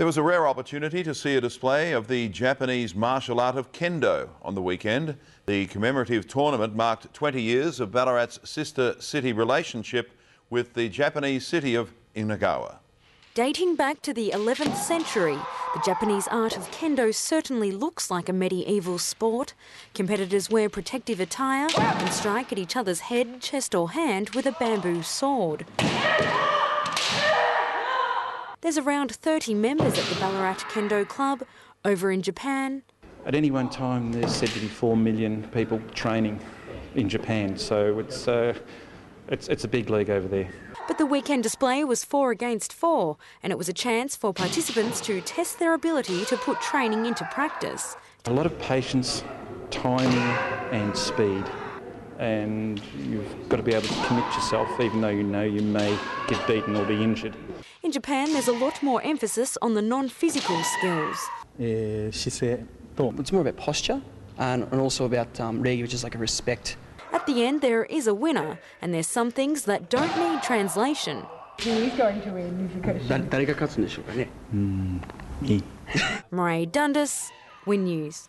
There was a rare opportunity to see a display of the Japanese martial art of kendo on the weekend. The commemorative tournament marked 20 years of Ballarat's sister city relationship with the Japanese city of Inagawa. Dating back to the 11th century, the Japanese art of kendo certainly looks like a medieval sport. Competitors wear protective attire and strike at each other's head, chest, or hand with a bamboo sword. There's around 30 members at the Ballarat Kendo Club. Over in Japan, At any one time, there's said to be 4 million people training in Japan, so it's, uh, it's, it's a big league over there. but the weekend display was four against four, and it was a chance for participants to test their ability to put training into practice. A lot of patience, timing, and speed and you've got to be able to commit yourself even though you know you may get beaten or be injured. In Japan, there's a lot more emphasis on the non-physical skills. It's more about posture and, also about um, reigi, which is like a respect. At the end, there is a winner, and there's some things that don't need translation. Who is going to win Who the question. Murray Dundas, Win News.